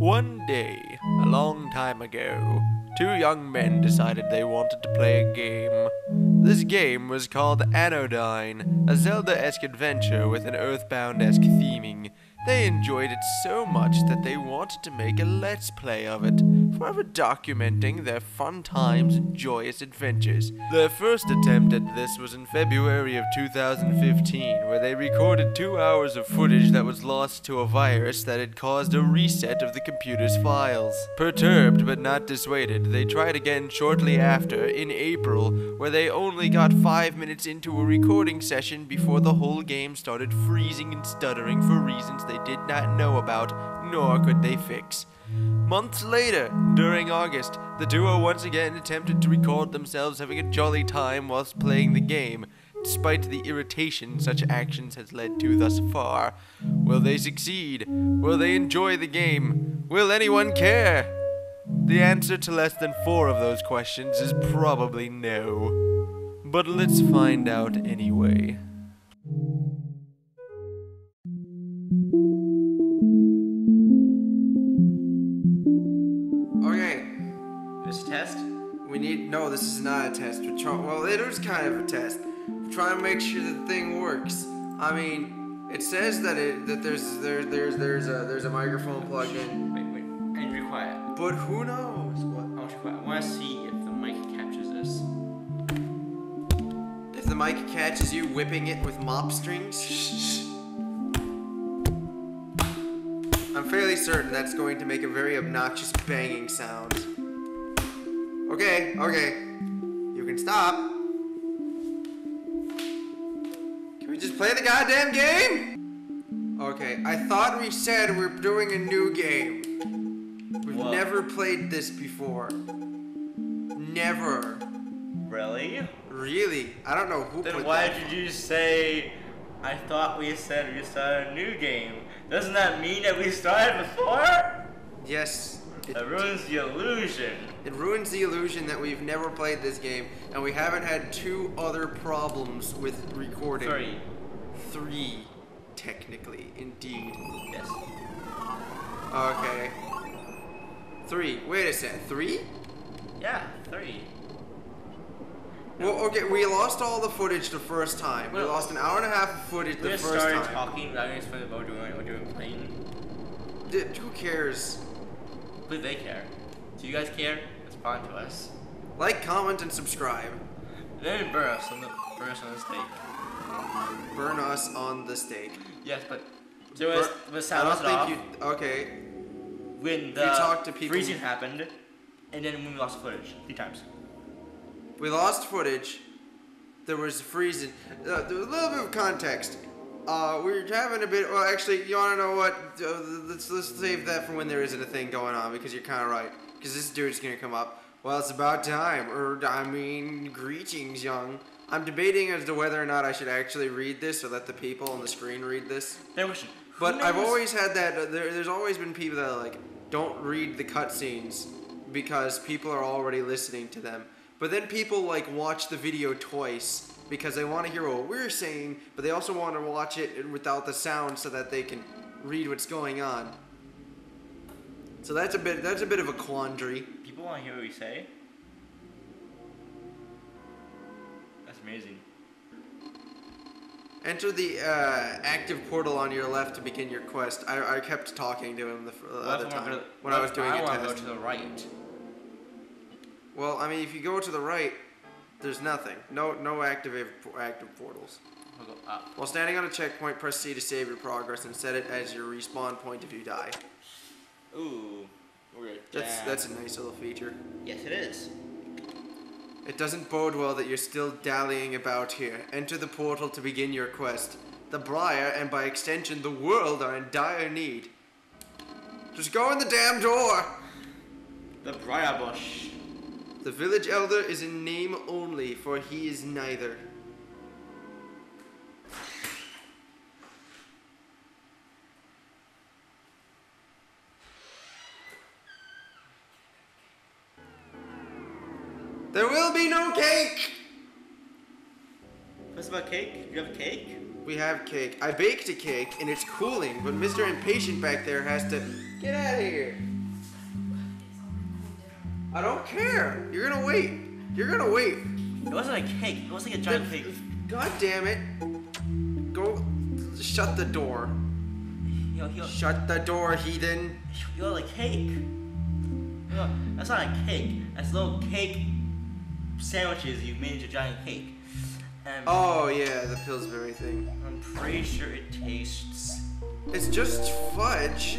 One day, a long time ago, two young men decided they wanted to play a game. This game was called Anodyne, a Zelda esque adventure with an Earthbound esque theming. They enjoyed it so much that they wanted to make a Let's Play of it, forever documenting their fun times and joyous adventures. Their first attempt at this was in February of 2015, where they recorded two hours of footage that was lost to a virus that had caused a reset of the computer's files. Perturbed but not dissuaded, they tried again shortly after, in April, where they only got five minutes into a recording session before the whole game started freezing and stuttering for reasons they did not know about, nor could they fix. Months later, during August, the duo once again attempted to record themselves having a jolly time whilst playing the game, despite the irritation such actions has led to thus far. Will they succeed? Will they enjoy the game? Will anyone care? The answer to less than four of those questions is probably no. But let's find out anyway. Need. No, this is not a test. We're trying. Well, it is kind of a test. We're trying to make sure the thing works. I mean, it says that it that there's there there's there's a there's a microphone plugged in, Wait, wait. To be quiet. but who knows I want you quiet. I want to see if the mic captures this. If the mic catches you whipping it with mop strings. I'm fairly certain that's going to make a very obnoxious banging sound. Okay, okay. You can stop. Can we just play the goddamn game? Okay, I thought we said we're doing a new game. We've Whoa. never played this before. Never. Really? Really? I don't know who Then why did you say, I thought we said we started a new game? Doesn't that mean that we started before? Yes. It, That ruins the illusion. it ruins the illusion that we've never played this game and we haven't had two other problems with recording. Three. Three, technically, indeed. Yes. Okay. Three. Wait a sec. Three? Yeah, three. Well, okay, we lost all the footage the first time. We lost an hour and a half of footage We the just first started time. talking, rather than explain what we're doing, what we're doing playing. D- who cares? But they care. Do you guys care? Respond to us. Like, comment, and subscribe. Then burn us on the burn us on the stake. Burn us on the stake. Yes, but there was Bur- the I don't think you. Okay. when the talked to people- freezing happened, and then when we lost footage three times. We lost footage. There was freezing. Uh, there was a little bit of context. Uh, we're having a bit. Well, actually, you want to know what? Uh, let's let's save that for when there isn't a thing going on because you're kind of right. Because this dude's gonna come up. Well, it's about time. Or I mean, greetings, young. I'm debating as to whether or not I should actually read this or let the people on the screen read this. Question. who But I've always had that. Uh, there, there's always been people that like don't read the cutscenes because people are already listening to them. But then people like watch the video twice because they want to hear what we're saying, but they also want to watch it without the sound so that they can read what's going on. So that's a bit. That's a bit of a quandary. people want to hear what we say. That's amazing. Enter the uh, active portal on your left to begin your quest. I, I kept talking to him the, the other time when I was doing I a want to test. go to the right. Well, I mean, if you go to the right, there's nothing. No, no active active portals. We'll go up. While standing on a checkpoint, press C to save your progress and set it as your respawn point if you die. Ooh. That's that's a nice little feature. Yes, it is. It doesn't bode well that you're still dallying about here. Enter the portal to begin your quest. The Briar, and by extension the world, are in dire need. Just go in the damn door! The briar bush. The village elder is in name only, for he is neither. There will be no cake! What's about cake? You have a cake? We have cake. I baked a cake and it's cooling, but Mr. Impatient back there has to get out of here. I don't care. You're gonna wait. You're gonna wait. It wasn't a cake. It was like a giant cake. God damn it. Go shut the door. Yo, yo, Shut the door, heathen. yo, like cake. Yo, that's not a cake. That's little cake sandwiches you made into a giant cake. And Oh yeah, the Pillsbury thing. I'm pretty sure it tastes, It's just fudge.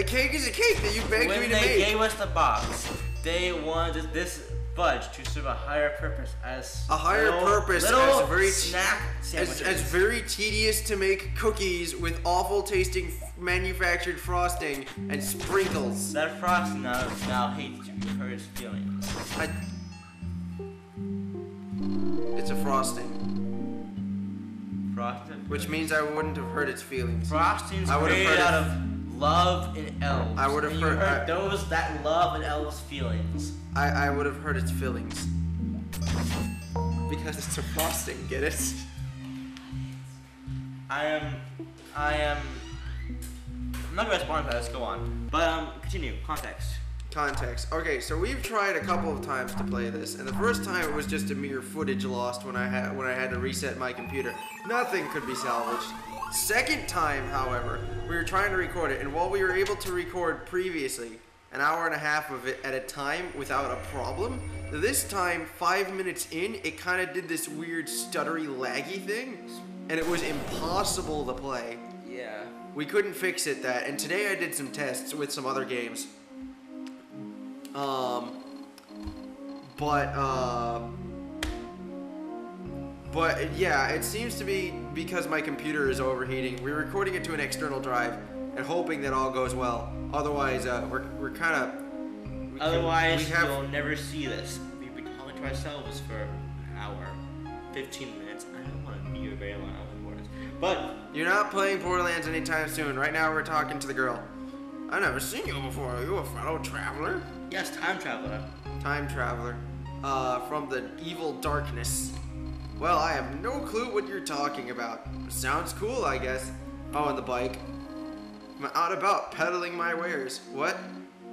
A cake is a cake that you begged when me to they gave us the box, they wanted this fudge to serve a higher purpose as A higher little, purpose little as very snack sandwiches. it's very tedious to make cookies with awful tasting manufactured frosting and sprinkles. that frosting now now hates you. You hurt feelings. I, it's a frosting, Frosting. which means I wouldn't have hurt its feelings. Frosting's I would've created heard out it- of love and elves. I and you heard- hurt I- those that love and elves feelings. I, I would have hurt its feelings. Because it's a frosting, get it? I am, I am. I'm not gonna respond to that. Let's go on. But um, continue. Context. Context. Okay, so we've tried a couple of times to play this, and the first time it was just a mere footage lost when I had when I had to reset my computer. Nothing could be salvaged. Second time, however, we were trying to record it, and while we were able to record previously an hour and a half of it at a time without a problem, this time, five minutes in, it kind of did this weird stuttery, laggy thing, and it was impossible to play. Yeah. We couldn't fix it that, and today I did some tests with some other games. Um, but uh, but yeah, it seems to be because my computer is overheating. We're recording it to an external drive and hoping that all goes well. Otherwise, uh, we're we're kind of. Otherwise, we have you'll never see this. We've been talking to ourselves for an hour, 15 minutes. I don't want to be here very long. I But You're not playing Borderlands anytime soon. Right now, we're talking to the girl. I've never seen you before. Are you a fellow traveler? yes, time traveler. time traveler uh, from the evil darkness. Well, I have no clue what you're talking about. Sounds cool, I guess. Oh, and the bike. I'm out about peddling my wares. What?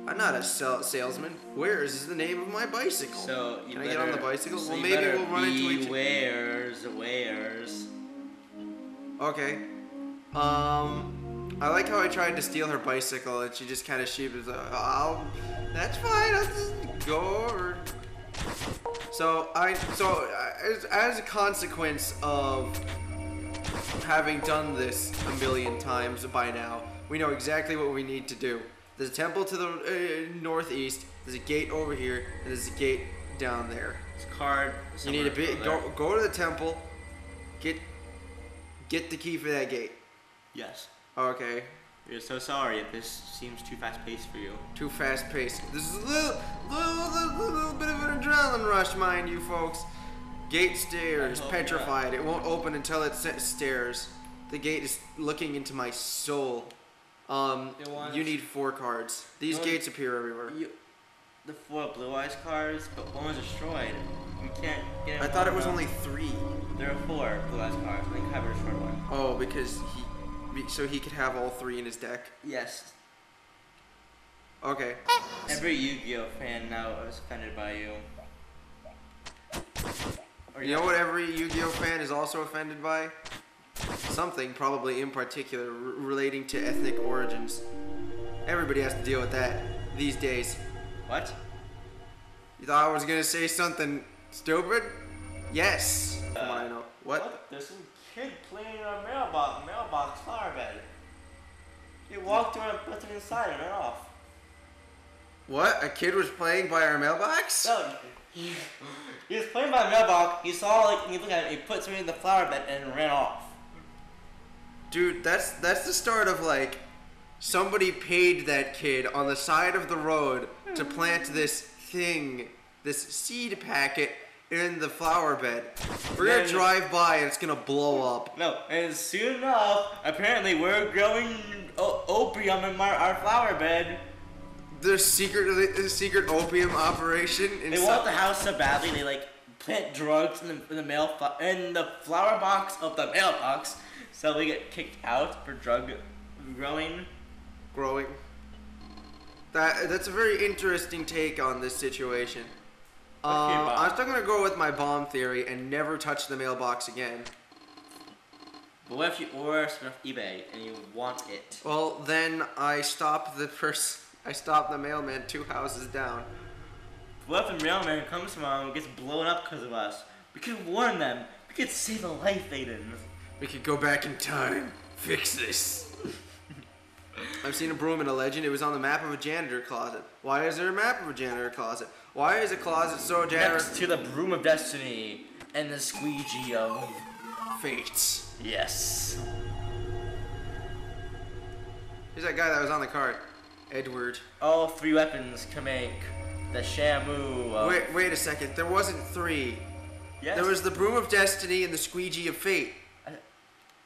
I'm not a sal- salesman. Wares is the name of my bicycle. So you Can I better, get on the bicycle? So well, maybe we'll run into each. Bewares, wares. Okay. Um, I like how I tried to steal her bicycle and she just kind of sheep was like, "I'll, that's fine. I'll just go over." So I, so as, as a consequence of having done this a million times by now, we know exactly what we need to do. There's a temple to the uh, northeast. There's a gate over here, and there's a gate down there. It's card. You need to be somewhere go go to the temple, get get the key for that gate. Yes. Okay, We're so sorry if this seems too fast paced for you. too fast paced. This is a little, little, little, little bit of an adrenaline rush, mind you, folks. Gate stairs, petrified. It won't open until it stares. The gate is looking into my soul. Um, you need four cards. These No, gates appear everywhere. You, the four blue eyes cards, but one was destroyed. You can't get. I thought it was only three. There are four blue eyes cards. I think Kaiba destroyed one. Oh, because he, so he could have all three in his deck. Yes. Okay. Every Yu-Gi-Oh fan now is offended by you. Or You know what every Yu-Gi-Oh fan is also offended by? Something, probably in particular, r- relating to ethnic origins. Everybody has to deal with that these days. What? You thought I was gonna say something stupid? Yes. From what I know. What? There's some kid playing in our mailbox, mailbox flower bed. He walked around, put it inside, and ran off. What? A kid was playing by our mailbox? No, he, he was playing by the mailbox. He saw like he looked at it. He put something in the flower bed and ran off. Dude, that's that's the start of like somebody paid that kid on the side of the road to plant this thing, this seed packet in the flower bed. We're gonna Then- drive by and it's gonna blow up. No, and soon enough, apparently we're growing o- opium in my, our flower bed. There's secret the secret opium operation They want the house so badly they like plant drugs in the, in the mail in the flower box of the mailbox, so we get kicked out for drug growing. growing. That that's a very interesting take on this situation. Okay, Uh, I'm still gonna go with my bomb theory and never touch the mailbox again. But what if you order something off eBay and you want it? Well, then I stop the pers- I stop the mailman two houses down. What if the mailman comes tomorrow and gets blown up because of us? We could warn them. We could save a life, Aiden. We could go back in time, fix this. I've seen a broom in a legend. It was on the map of a janitor closet. Why is there a map of a janitor closet? Why is a closet so janitor? Next to the broom of destiny and the squeegee of fate. yes. Who's that guy that was on the card? Edward. All three weapons can make the Shamu. Of, Wait, wait a second. There wasn't three. yes. There was the broom of destiny and the squeegee of fate. I,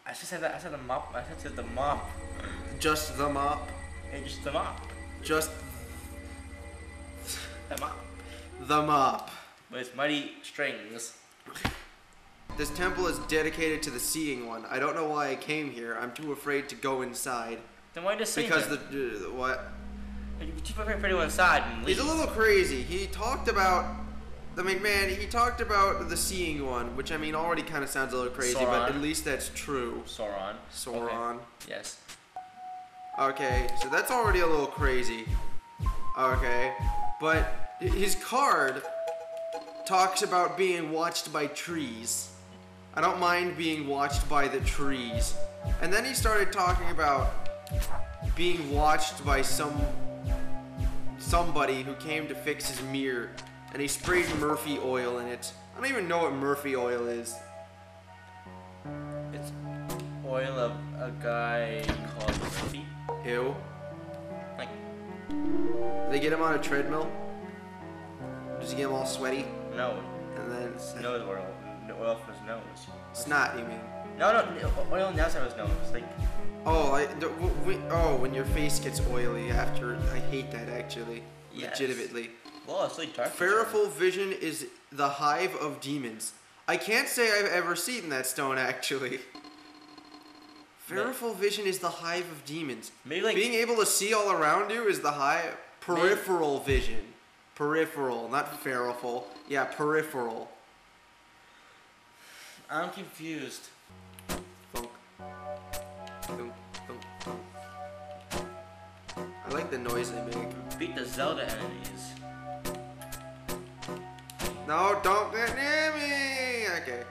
I just said that. I said the mop. I said the mop. Just the mop. Hey, just the mop. Just The mop. The mop. With mighty strings. This temple is dedicated to the seeing one. I don't know why I came here. I'm too afraid to go inside Then why just because that? the uh, what? You keep everybody inside and leave. He's a little crazy. He talked about. I mean, man, he talked about the seeing one, which I mean already kind of sounds a little crazy, but at least that's true. Sauron. Sauron. Okay. Yes. Okay, so that's already a little crazy. Okay, but his card talks about being watched by trees. I don't mind being watched by the trees. And then he started talking about being watched by some somebody who came to fix his mirror and he sprayed Murphy oil in it. I don't even know what Murphy oil is. It's oil of a guy called Murphy. Ew. Like, They get him on a treadmill. Does he get him all sweaty? no, And then it's nose oil. Oil for his nose. snot, you mean? No, no, oil on the outside of his nose. Like, Oh, I, the, w- w- oh, when your face gets oily after. I hate that actually. Yes. Legitimately. well, it's like dark. Ferroful vision is the hive of demons. I can't say I've ever seen that stone actually. Ferroful vision is the hive of demons. Maybe like Being able to see all around you is the hive. Peripheral vision. Peripheral, not ferroful. Yeah, peripheral. I'm confused. Thunk, thunk. I like the noise they make. Beat the Zelda enemies. No, don't get near me! Okay.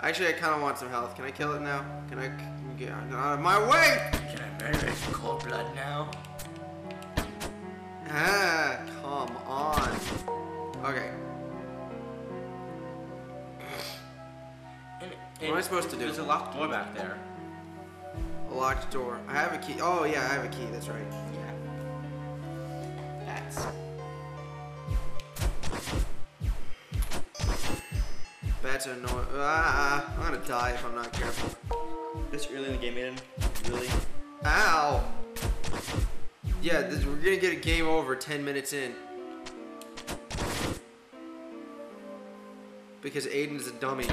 Actually, I kind of want some health. Can I kill it now? Can I get out of my way? Can I murder in cold blood now? Ah, I supposed to do? There's a locked door back there. A locked door. I have a key. Oh, yeah, I have a key. That's right. Yeah. That's. Bats are no. Ah, I'm gonna die if I'm not careful. This early in the game, Aiden. Really? Ow! Yeah, this, we're gonna get a game over 10 minutes in. Because Aiden's a dummy.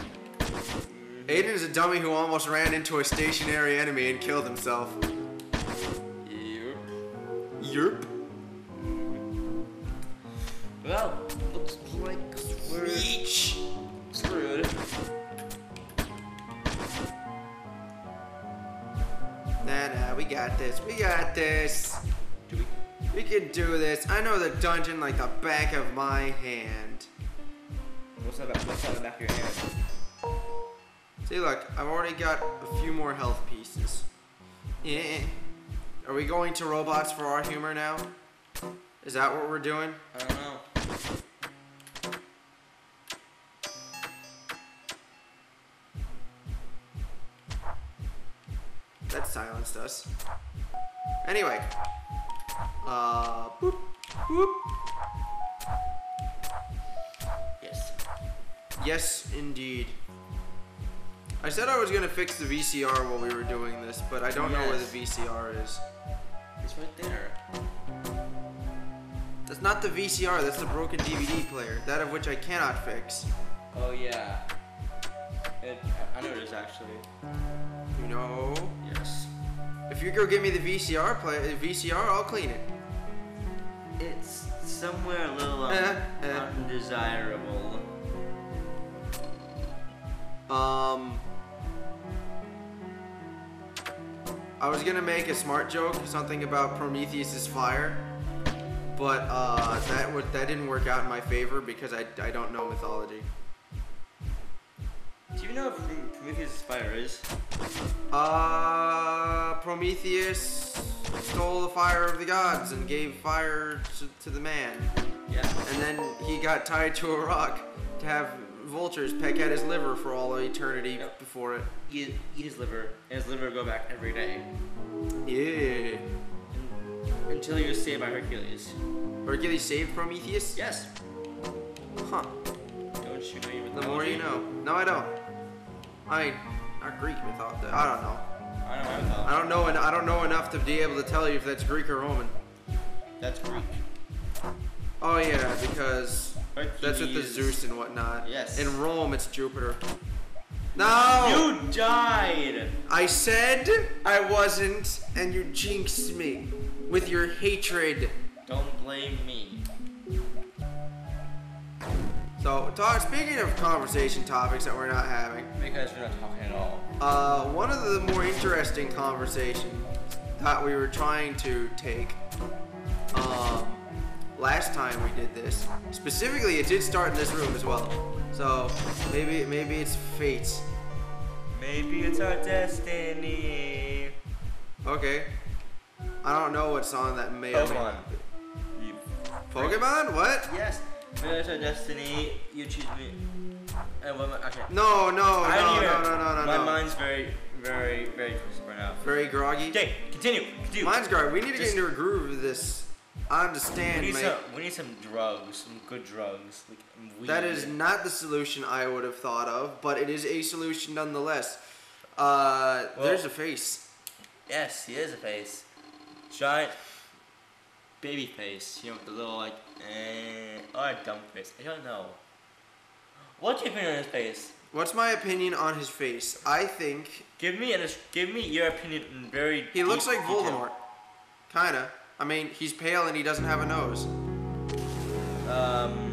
Aiden is a dummy who almost ran into a stationary enemy and killed himself. Yerp. Yerp. Well, looks like we're screwed. Nah, nah, we got this. We got this. Do we? We can do this. I know the dungeon like the back of my hand. What's that? What's that the back of your hand? See, look, I've already got a few more health pieces. Yeah. Are we going to robots for our humor now? Is that what we're doing? I don't know. That silenced us. Anyway. Uh, boop, boop. Yes. Yes, indeed. I said I was gonna fix the VCR while we were doing this, but I don't know where the VCR is. It's right there. That's not the VCR, that's the broken DVD player, that of which I cannot fix. Oh yeah. It, I- know it is actually. You know? Yes. If you go give me the VCR play, VCR, I'll clean it. It's somewhere a little um, Eh, eh. undesirable. Um, I was gonna make a smart joke, something about Prometheus's fire, but uh, that that didn't work out in my favor because I, I don't know mythology. Do you know what Prom- Prometheus' fire is? Uh, Prometheus stole the fire of the gods and gave fire to, to the man, Yeah. and then he got tied to a rock to have vultures peck at his liver for all eternity Yep. before it. Eat, eat his liver, and his liver go back every day Yeah. until he was saved by Hercules. Hercules saved Prometheus? Yes. Huh. Don't you know your The more you know. No, I don't. I mean, not Greek mythology. I don't know. I mythology. I don't know. en- I don't know enough to be able to tell you if that's Greek or Roman. That's Greek. Oh yeah, because that's with the Zeus and whatnot. Yes. In Rome, it's Jupiter. No. You died. I said I wasn't, and you jinxed me with your hatred. Don't blame me. So, talk, speaking of conversation topics that we're not having, Because we're not talking at all. Uh, one of the more interesting conversations that we were trying to take um, last time we did this, specifically, it did start in this room as well. So maybe maybe it's fate. Maybe it's our destiny. Okay. I don't know what song that may. or may- Pokemon. You. Pokemon? What? Yes. It's our destiny. You choose me. And what okay. No, no, no, I no, even- no, no, no, My no. mind's very, very, very crisp right now. Very groggy. Okay, continue. Continue. Mine's groggy. We need to Just- get into a groove of this. I understand, We need mate. some. We need some drugs. Some good drugs. Like. That is not the solution I would have thought of, but it is a solution nonetheless. Uh, Well- there's a face. Yes, he is a face. Giant baby face. You know, the little like, eh, or a dumb face. I don't know. What's your opinion on his face? What's my opinion on his face? I think Give me a give me your opinion in very. he looks like. Voldemort. Kinda. I mean, he's pale and he doesn't have a nose. Um.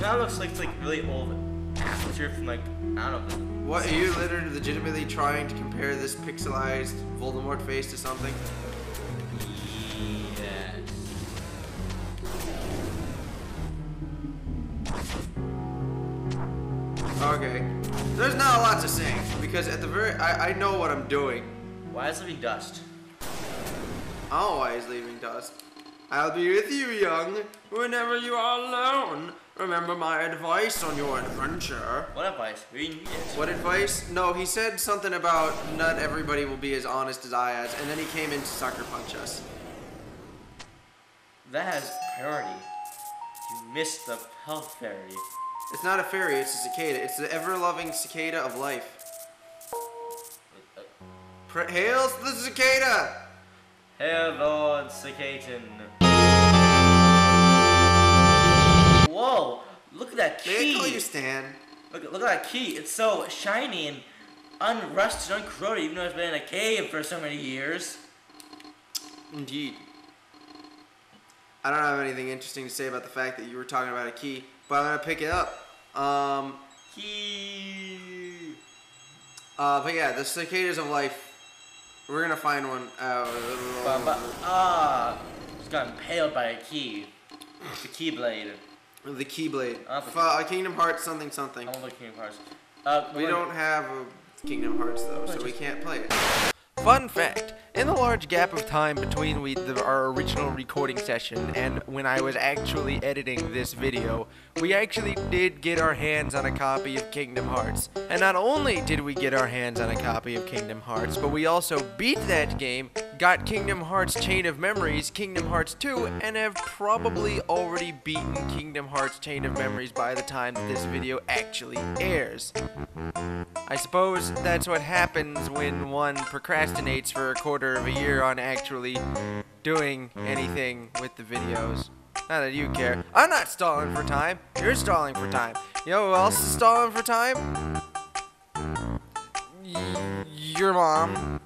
That looks like it's like really old actor from like I don't know. What are you literally legitimately trying to compare this pixelized Voldemort face to something? Yes. Okay. There's not a lot to say because at the very I, I know what I'm doing. Why is living dust? Oh, why he's leaving dust. I'll be with you, young, whenever you are alone. Remember my advice on your adventure. What advice? We need it. What advice? No, he said something about not everybody will be as honest as I am, and then he came in to sucker punch us. That has priority. You missed the health fairy. It's not a fairy, it's a cicada. It's the ever-loving cicada of life. Uh, Pra- Hails the cicada! Hail Lord Cicaton. Whoa! Look at that May I call key. you Stan? Look, look at that key. It's so shiny and unrusted, uncorroded, even though it's been in a cave for so many years. Indeed. I don't have anything interesting to say about the fact that you were talking about a key, but I'm gonna pick it up. Um, Key. uh, but yeah, the cicadas of life. We're gonna find one. Uh, But, but, ah, just got impaled by a key. It's The keyblade. The Keyblade. Uh, F- Kingdom Hearts something something. I'm looking at parts. Uh, We don't have a Kingdom Hearts though, so we can't play it. Fun fact in the large gap of time between we, the, our original recording session and when I was actually editing this video, we actually did get our hands on a copy of Kingdom Hearts. And not only did we get our hands on a copy of Kingdom Hearts, but we also beat that game, got Kingdom Hearts Chain of Memories, Kingdom Hearts 2, and have probably already beaten Kingdom Hearts Chain of Memories by the time that this video actually airs. I suppose that's what happens when one procrastinates for a quarter of a year on actually doing anything with the videos. Not that you care. I'm not stalling for time. You're stalling for time. You know who else is stalling for time? Y- your mom.